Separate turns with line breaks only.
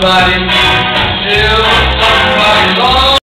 nobody knows